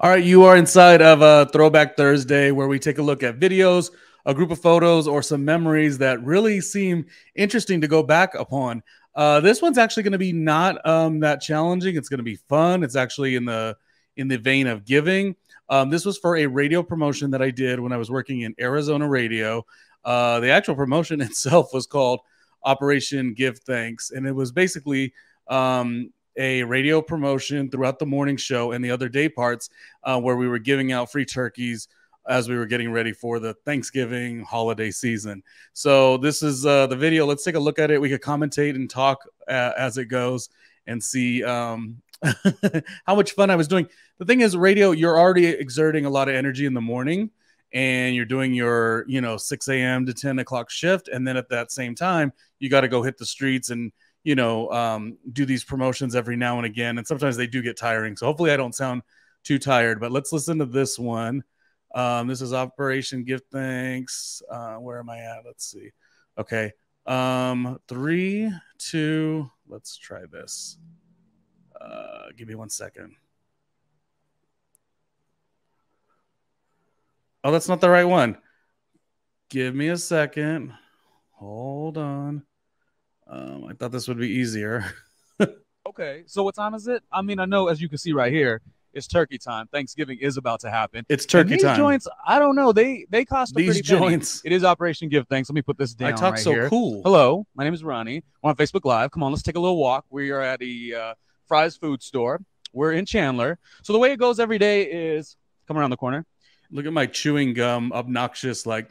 All right, you are inside of a Throwback Thursday where we take a look at videos, a group of photos, or some memories that really seem interesting to go back upon. Uh, this one's actually going to be not um, that challenging. It's going to be fun. It's actually in the in the vein of giving. Um, this was for a radio promotion that I did when I was working in Arizona radio. Uh, the actual promotion itself was called Operation Give Thanks, and it was basically um, a radio promotion throughout the morning show and the other day parts uh, where we were giving out free turkeys as we were getting ready for the Thanksgiving holiday season. So this is uh, the video. Let's take a look at it. We could commentate and talk uh, as it goes and see um, how much fun I was doing. The thing is, radio, you're already exerting a lot of energy in the morning and you're doing your, you know, 6 a.m. to 10 o'clock shift. And then at that same time, you got to go hit the streets and, you know, um, do these promotions every now and again. And sometimes they do get tiring. So hopefully I don't sound too tired, but let's listen to this one. Um, this is Operation Give Thanks. Uh, where am I at? Let's see. Okay. Um, three, two, let's try this. Uh, give me one second. Oh, that's not the right one. Give me a second. Hold on. Um, I thought this would be easier. okay, so what time is it? I mean, I know as you can see right here, it's turkey time. Thanksgiving is about to happen. It's turkey time. these time. joints, I don't know. They they cost these joints. Penny. It is Operation Give Thanks. Let me put this down. I talk right so here. cool. Hello, my name is Ronnie. We're on Facebook Live. Come on, let's take a little walk. We are at a uh, Fry's food store. We're in Chandler. So the way it goes every day is come around the corner. Look at my chewing gum, obnoxious like.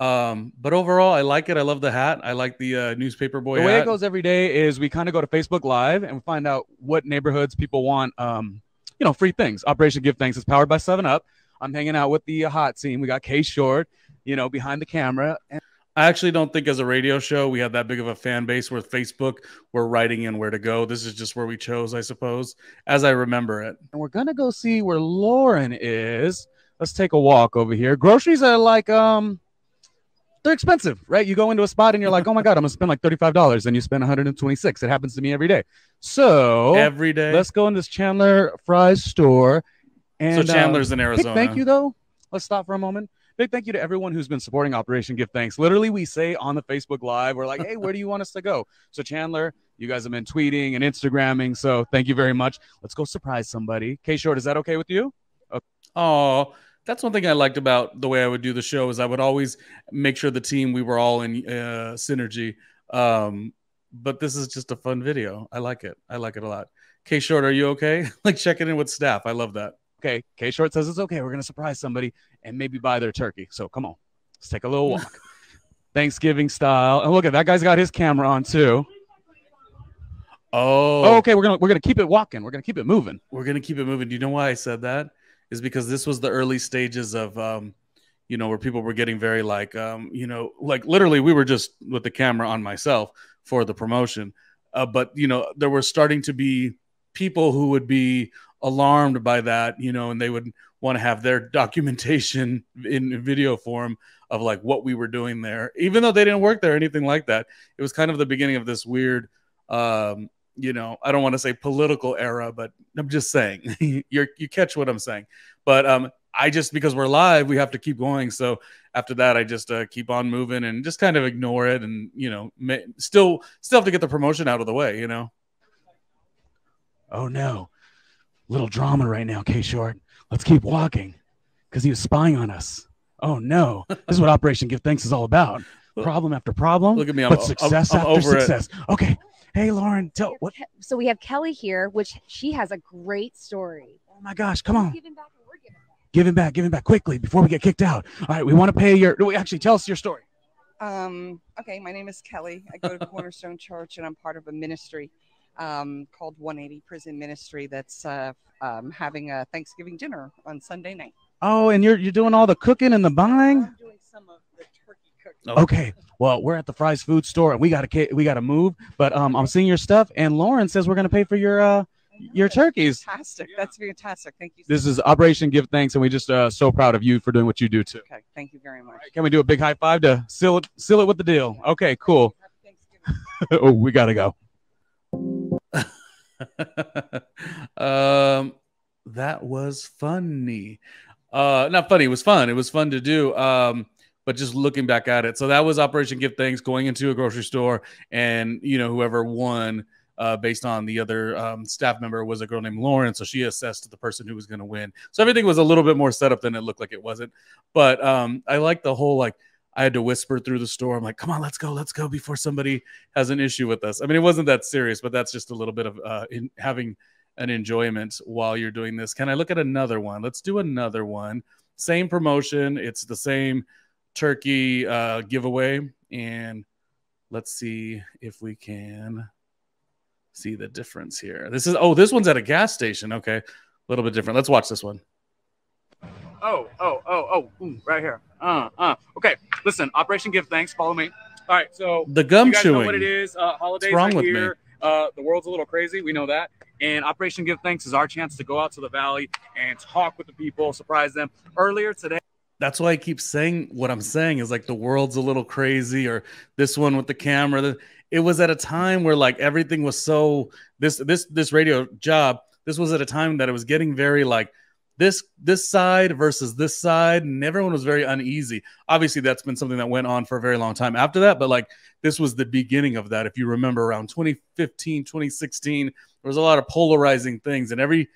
Um, but overall, I like it. I love the hat. I like the uh, newspaper boy. The way hat. it goes every day is we kind of go to Facebook Live and we find out what neighborhoods people want. Um, you know, free things. Operation Give Thanks is powered by Seven Up. I'm hanging out with the uh, hot team. We got K Short, you know, behind the camera. And- I actually don't think as a radio show we have that big of a fan base where Facebook we're writing in where to go. This is just where we chose, I suppose, as I remember it. And we're gonna go see where Lauren is. Let's take a walk over here. Groceries are like um they're expensive, right? You go into a spot and you're like, oh my god, I'm gonna spend like $35, and you spend 126. It happens to me every day. So Every day. let's go in this Chandler Fry's store. And so Chandler's um, in Arizona. thank you though. Let's stop for a moment. Big thank you to everyone who's been supporting Operation Give Thanks. Literally, we say on the Facebook Live, we're like, hey, where do you want us to go? So, Chandler, you guys have been tweeting and Instagramming. So, thank you very much. Let's go surprise somebody. K Short, is that okay with you? Oh, that's one thing I liked about the way I would do the show is I would always make sure the team we were all in uh, synergy. Um, but this is just a fun video. I like it. I like it a lot. K Short, are you okay? like checking in with staff. I love that. Okay. K Short says it's okay. We're going to surprise somebody and maybe buy their turkey. So, come on. Let's take a little walk. Thanksgiving style. And look at that guy's got his camera on too. Oh, Oh, okay. We're gonna we're gonna keep it walking. We're gonna keep it moving. we're gonna keep it moving. Do you know why I said that? Is because this was the early stages of um, you know, where people were getting very like um, you know, like literally we were just with the camera on myself for the promotion. Uh, but you know, there were starting to be people who would be alarmed by that, you know, and they would want to have their documentation in video form of like what we were doing there, even though they didn't work there or anything like that. It was kind of the beginning of this weird um you know, I don't want to say political era, but I'm just saying you you catch what I'm saying. But um, I just because we're live, we have to keep going. So after that, I just uh, keep on moving and just kind of ignore it, and you know, ma- still still have to get the promotion out of the way. You know, Oh no. Little drama right now, K Short. Let's keep walking. Because he was spying on us. Oh no. This is what Operation Give Thanks is all about. Problem after problem. Look at me, I'm- but I'm- success I'm after over it. success. Okay. Hey Lauren, tell what Ke- So we have Kelly here, which she has a great story. oh my gosh, come on. Giving back we're giving back. Give him back, give him back quickly before we get kicked out. All right, we want to pay your no, actually tell us your story. Um, okay, my name is Kelly. I go to Cornerstone Church and I'm part of a ministry um, called 180 Prison Ministry that's uh, um, having a Thanksgiving dinner on Sunday night. Oh, and you're you're doing all the cooking and the buying? I'm doing some of the turkey cooking. Okay. Well, we're at the Fry's food store and we got to we got to move, but um I'm seeing your stuff and Lauren says we're going to pay for your uh your turkeys. Fantastic. That's fantastic. Thank you. so This is Operation Give Thanks, and we just uh, so proud of you for doing what you do too. Okay, thank you very much. Can we do a big high five to seal it, seal it with the deal? Okay, cool. Oh, we gotta go. um, that was funny. Uh, not funny. It was fun. It was fun to do. Um, but just looking back at it, so that was Operation Give Thanks, going into a grocery store, and you know whoever won uh, based on the other um, staff member was a girl named Lauren. So she assessed the person who was going to win. So everything was a little bit more set up than it looked like it wasn't. But um, I like the whole like I had to whisper through the store. I'm like, come on, let's go, let's go before somebody has an issue with us. I mean, it wasn't that serious, but that's just a little bit of uh, in having an enjoyment while you're doing this. Can I look at another one? Let's do another one. Same promotion. It's the same turkey uh, giveaway. And let's see if we can see the difference here. This is, oh, this one's at a gas station. Okay. A little bit different. Let's watch this one. Oh, oh, oh, oh, ooh, right here. Uh, uh. Okay, listen. Operation Give Thanks. Follow me. All right. So The gum you guys chewing. know what it is. Uh, holidays wrong are with me? here. Uh, the world's a little crazy. We know that. And Operation Give Thanks is our chance to go out to the valley and talk with the people, surprise them. Earlier today, that's why I keep saying what I'm saying is like the world's a little crazy, or this one with the camera. It was at a time where like everything was so this this this radio job. This was at a time that it was getting very like this this side versus this side, and everyone was very uneasy. Obviously, that's been something that went on for a very long time after that, but like this was the beginning of that. If you remember around 2015, 2016, there was a lot of polarizing things, and every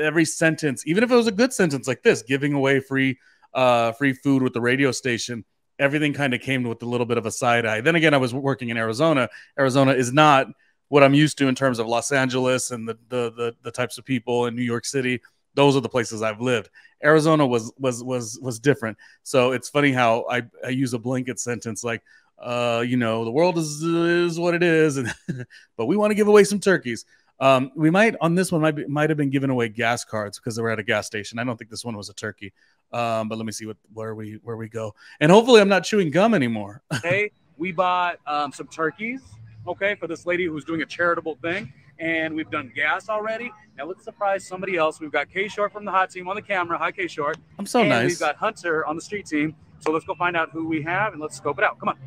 every sentence, even if it was a good sentence like this, giving away free uh, free food with the radio station, everything kind of came with a little bit of a side eye. Then again, I was working in Arizona. Arizona is not what I'm used to in terms of Los Angeles and the the the, the types of people in New York City. Those are the places I've lived. Arizona was was was was different. So it's funny how I, I use a blanket sentence like uh, you know, the world is is what it is, and but we want to give away some turkeys. Um, we might on this one might be, might have been giving away gas cards because they were at a gas station. I don't think this one was a turkey. Um, but let me see what where we where we go, and hopefully I'm not chewing gum anymore. today we bought um, some turkeys. Okay, for this lady who's doing a charitable thing, and we've done gas already. Now let's surprise somebody else. We've got K Short from the hot team on the camera. Hi, K Short. I'm so and nice. We've got Hunter on the street team. So let's go find out who we have and let's scope it out. Come on.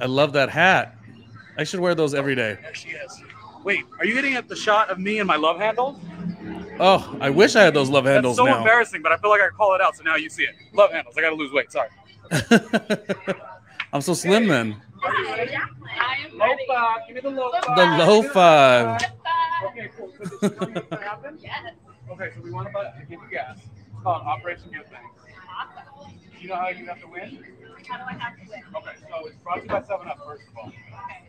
I love that hat. I should wear those every day. There she is. Wait, are you getting at the shot of me and my love handle? Oh, I wish I had those love handles That's so now. embarrassing, but I feel like I call it out, so now you see it. Love handles. I got to lose weight. Sorry. I'm so slim then. Low five. Give me the low five. The low five. Okay, cool. So this is something that's gonna happen? Okay, so we want to buy- give you gas. It's called Operation Give Thanks. Do you know how you have to win? How do I have to win? Okay, so it's brought to you by 7 Up, first of all.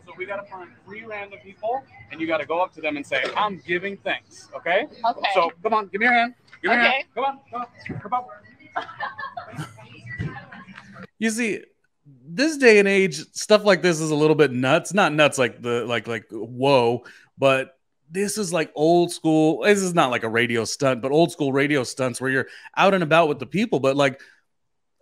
So we got to find three random people, and you got to go up to them and say, I'm giving thanks, okay? Okay. So come on, give me your hand. Give me your Okay. hand. Come on, come on. Come on. You see, this day and age, stuff like this is a little bit nuts. Not nuts like the like like whoa, but this is like old school. This is not like a radio stunt, but old school radio stunts where you're out and about with the people. But like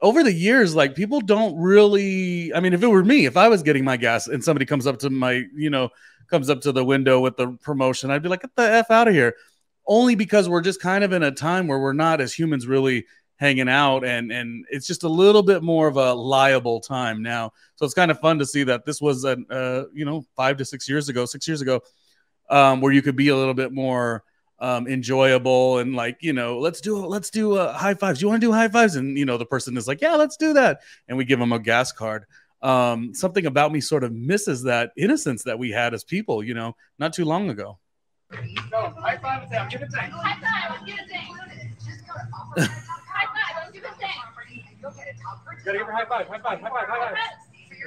over the years, like people don't really. I mean, if it were me, if I was getting my gas and somebody comes up to my, you know, comes up to the window with the promotion, I'd be like, get the f out of here. Only because we're just kind of in a time where we're not as humans really hanging out and and it's just a little bit more of a liable time now so it's kind of fun to see that this was a uh, you know five to six years ago six years ago um, where you could be a little bit more um, enjoyable and like you know let's do let's do uh, high fives you want to do high fives and you know the person is like yeah let's do that and we give them a gas card um, something about me sort of misses that innocence that we had as people you know not too long ago Go. High five and say, I'm giving thanks. High five, let's give it thanks. High five, let's give it thanks. Gotta give her high five, high five, high five, high five.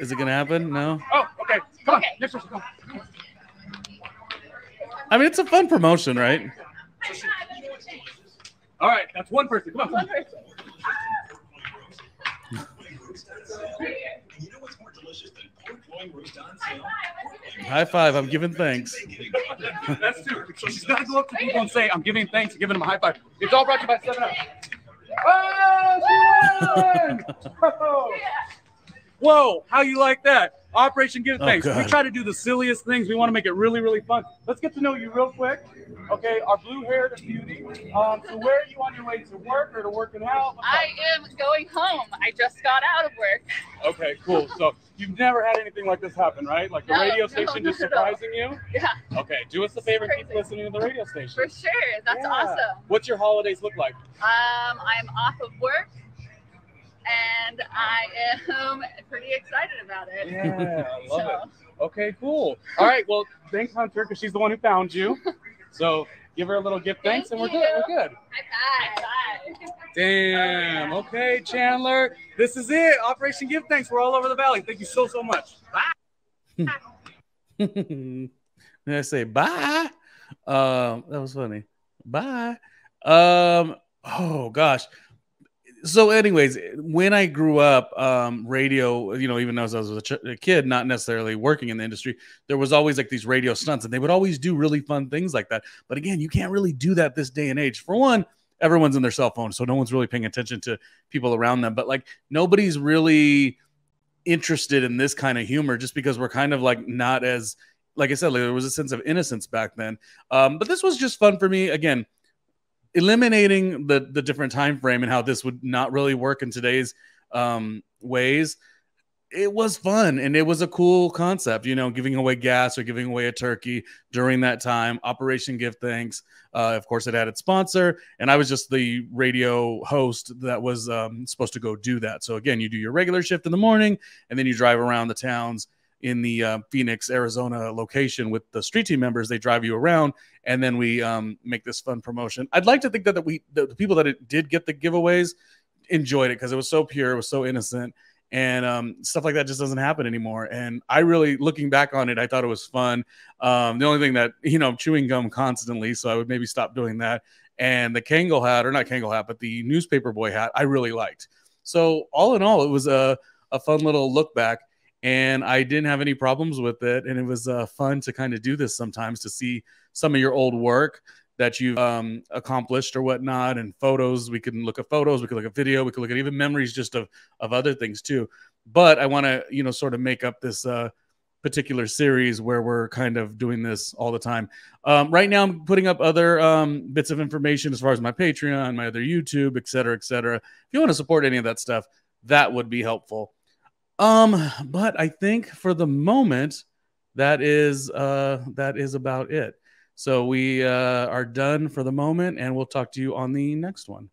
is it gonna happen no Oh, okay. Come on. Okay. Next person, come on. I mean it's a fun promotion right High five, let's give it thanks. All right, that's one person. Come on. One person. You know what's more delicious than pork loin roast on sale? high five i'm giving thanks That's two. So she's got to go up to people and say, I'm giving thanks, giving them a high five. It's all brought to you by 7 Up. Oh, she won! Oh. Whoa, how you like that? Operation Give Oh, Thanks. we try to do the silliest things. We want to make it really, really fun. Let's get to know you real quick. Okay, our blue-haired beauty. Um, so where are you on your way to work or to working out? What's I am going home. I just got out of work. Okay, cool. So you've never had anything like this happen, right? Like the No, radio station no, just no. surprising you? Yeah, Okay, do us a favor and keep listening to the radio station. for sure. That's Yeah. awesome. What's your holidays look like? Um, I'm off of work and I am pretty excited about it. Yeah, I love So, it. Okay, cool. All right, well, thanks, Hunter, because she's the one who found you. So give her a little gift, thanks, and we're good. We're good. Bye bye. Damn. Okay, Chandler. This is it. Operation Give Thanks. We're all over the valley. Thank you so, so much. Bye. and I say bye. Um, that was funny. Bye. Um, oh gosh. So, anyways, when I grew up, um, radio, you know, even as I was a, ch- a kid, not necessarily working in the industry, there was always like these radio stunts, and they would always do really fun things like that. But again, you can't really do that this day and age. For one, everyone's in their cell phone, so no one's really paying attention to people around them. But like, nobody's really interested in this kind of humor just because we're kind of like not as like I said, like, there was a sense of innocence back then. Um, but this was just fun for me. Again, eliminating the the different time frame and how this would not really work in today's um, ways. It was fun and it was a cool concept, you know, giving away gas or giving away a turkey during that time. Operation Give Thanks. Uh, of course, it had its sponsor, and I was just the radio host that was um, supposed to go do that. So, again, you do your regular shift in the morning and then you drive around the towns in the uh, Phoenix, Arizona location with the street team members. They drive you around, and then we um, make this fun promotion. I'd like to think that, that we, the, the people that it did get the giveaways, enjoyed it because it was so pure, it was so innocent, and um, stuff like that just doesn't happen anymore. And I really, looking back on it, I thought it was fun. Um, the only thing that you know, I'm chewing gum constantly, so I would maybe stop doing that. And the Kangol hat, or not Kangol hat, but the newspaper boy hat, I really liked. So all in all, it was a a fun little look back and I didn't have any problems with it. And it was uh, fun to kind of do this sometimes to see some of your old work that you've um, accomplished or whatnot, and photos. We can look at photos, we could look at video, we could look at even memories just of of other things too. But I want to, you know, sort of make up this uh, particular series where we're kind of doing this all the time. Um, right now, I'm putting up other um, bits of information as far as my Patreon, my other YouTube, et cetera, et cetera. If you want to support any of that stuff, that would be helpful. Um, but I think for the moment, that is uh that is about it. So we uh are done for the moment, and we'll talk to you on the next one.